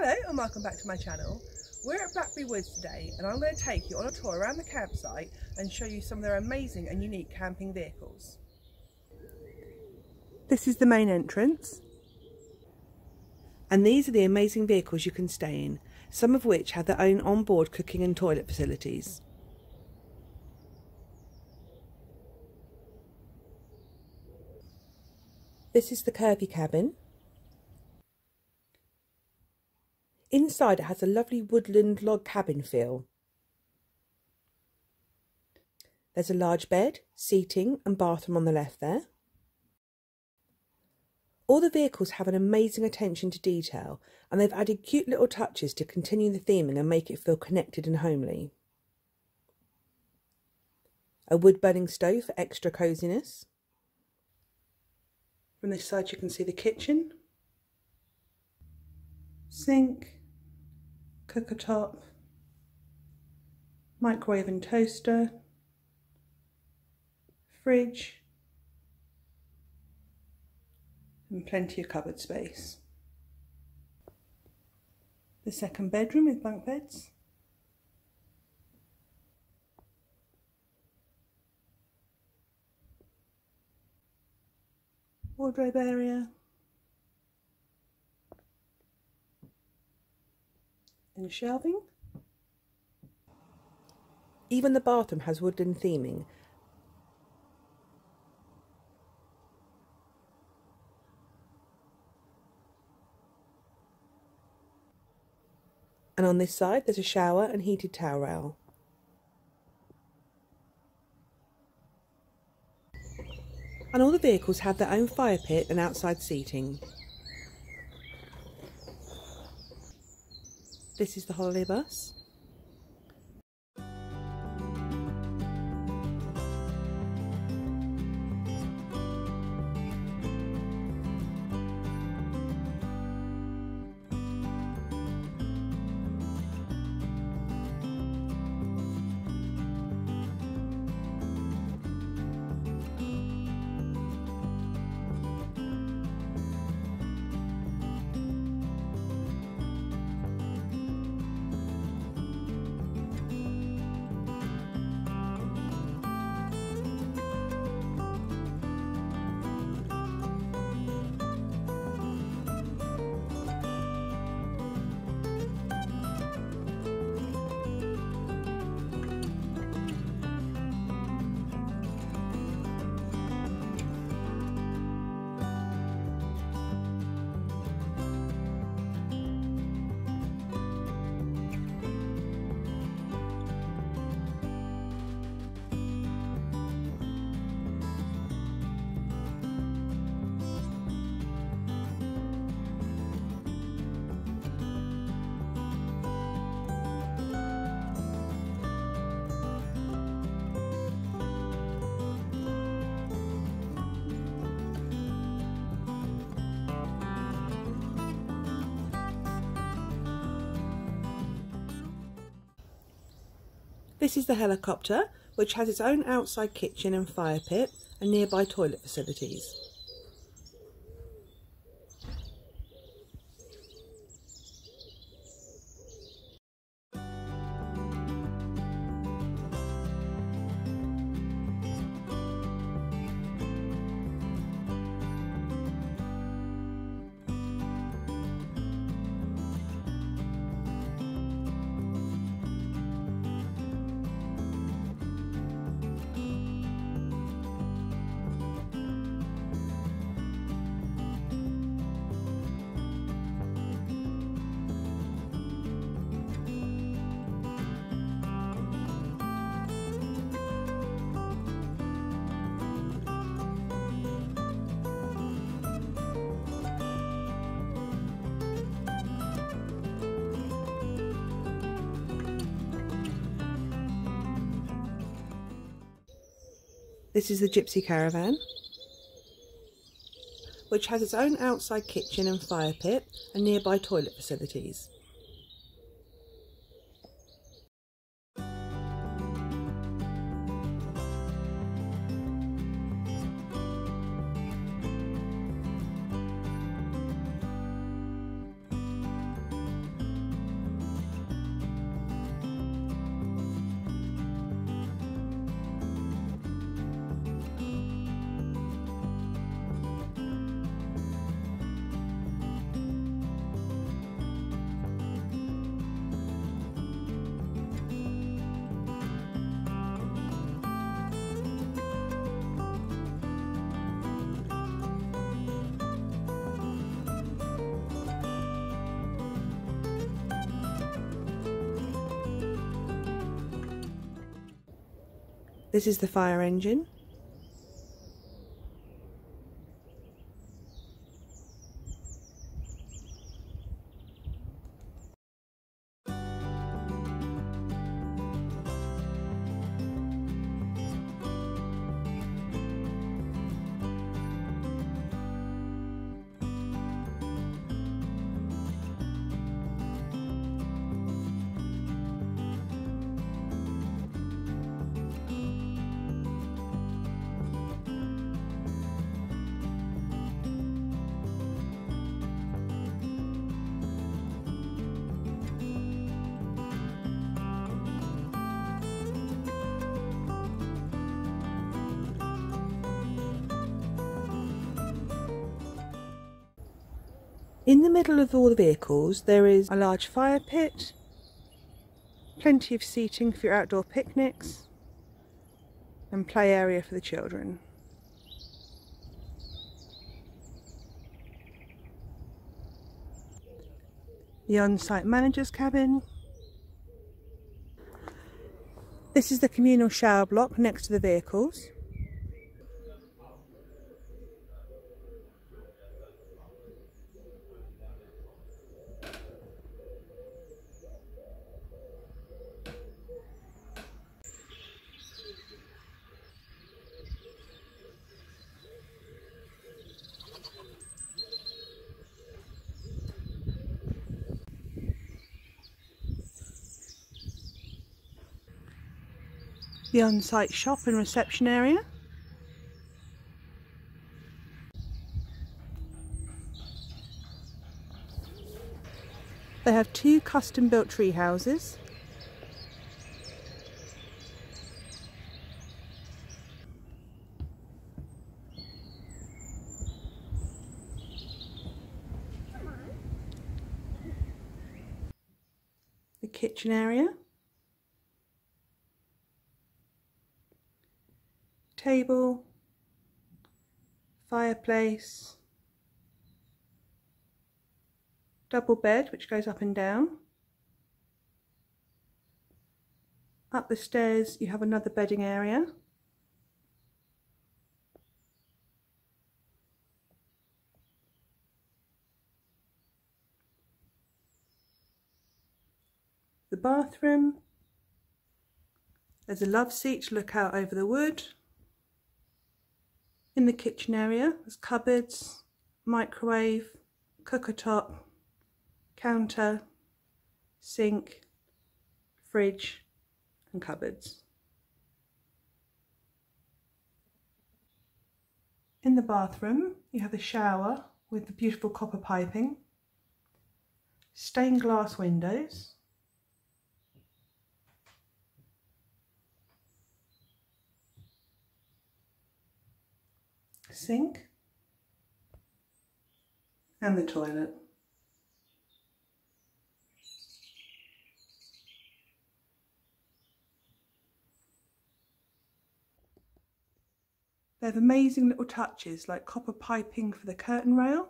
Hello and welcome back to my channel. We're at Blackberry Woods today and I'm going to take you on a tour around the campsite and show you some of their amazing and unique camping vehicles. This is the main entrance and these are the amazing vehicles you can stay in, some of which have their own onboard cooking and toilet facilities. This is the curvy cabin Inside it has a lovely woodland log cabin feel. There's a large bed, seating and bathroom on the left there. All the vehicles have an amazing attention to detail and they've added cute little touches to continue the theming and make it feel connected and homely. A wood burning stove for extra coziness. From this side you can see the kitchen, sink, cooker top, microwave and toaster, fridge, and plenty of cupboard space. The second bedroom with bunk beds. Wardrobe area. And shelving. Even the bathroom has wooden theming. And on this side there's a shower and heated towel rail. And all the vehicles have their own fire pit and outside seating. This is the holiday bus. This is the helicopter, which has its own outside kitchen and fire pit and nearby toilet facilities. This is the Gypsy Caravan, which has its own outside kitchen and fire pit and nearby toilet facilities. This is the fire engine. In the middle of all the vehicles there is a large fire pit, plenty of seating for your outdoor picnics and play area for the children. The on-site manager's cabin. This is the communal shower block next to the vehicles. The on-site shop and reception area. They have two custom built tree houses. The kitchen area. Table, fireplace, double bed which goes up and down. Up the stairs you have another bedding area. The bathroom. There's a love seat to look out over the wood. In the kitchen area, there's cupboards, microwave, cooker top, counter, sink, fridge and cupboards. In the bathroom, you have a shower with the beautiful copper piping, stained glass windows, sink and the toilet. They have amazing little touches like copper piping for the curtain rail.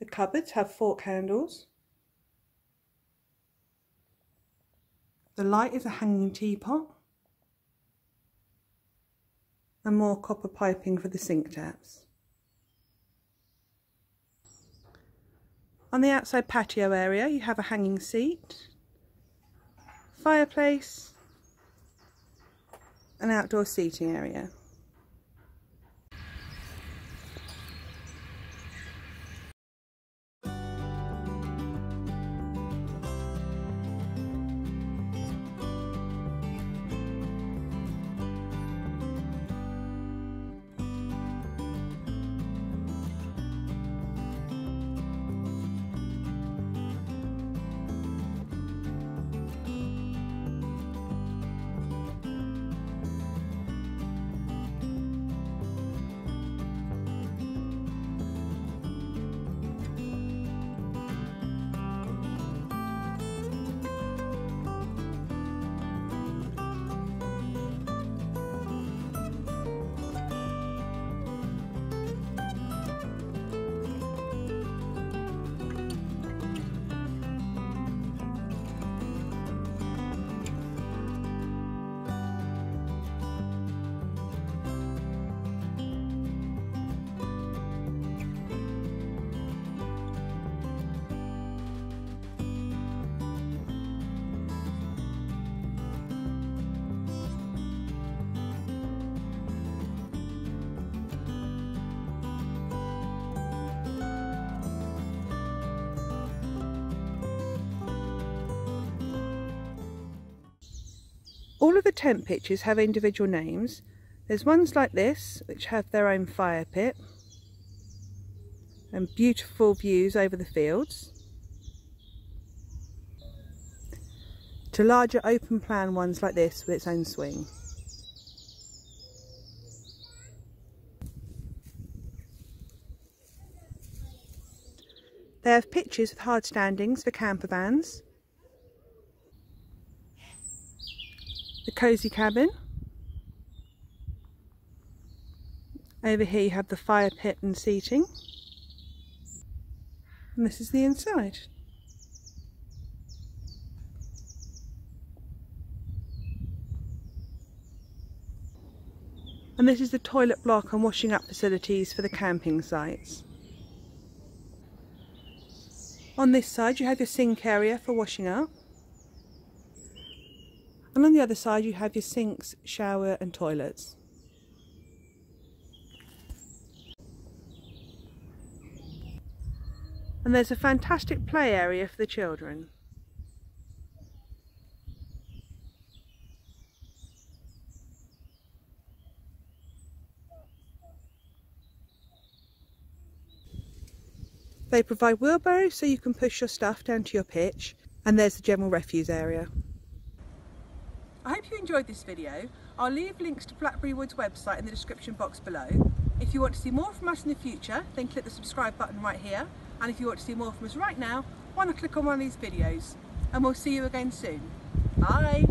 The cupboards have fork handles. The light is a hanging teapot and more copper piping for the sink taps. On the outside patio area you have a hanging seat, fireplace, an outdoor seating area. All of the tent pitches have individual names. There's ones like this, which have their own fire pit and beautiful views over the fields. To larger open plan ones like this with its own swing. They have pitches with hard standings for camper vans. Cosy cabin. Over here you have the fire pit and seating. And this is the inside. And this is the toilet block and washing up facilities for the camping sites. On this side you have your sink area for washing up. And on the other side you have your sinks, shower and toilets. And there's a fantastic play area for the children. They provide wheelbarrows so you can push your stuff down to your pitch and there's the general refuse area. I hope you enjoyed this video. I'll leave links to Blackberry Woods website in the description box below. If you want to see more from us in the future then click the subscribe button right here and if you want to see more from us right now why not click on one of these videos and we'll see you again soon. Bye!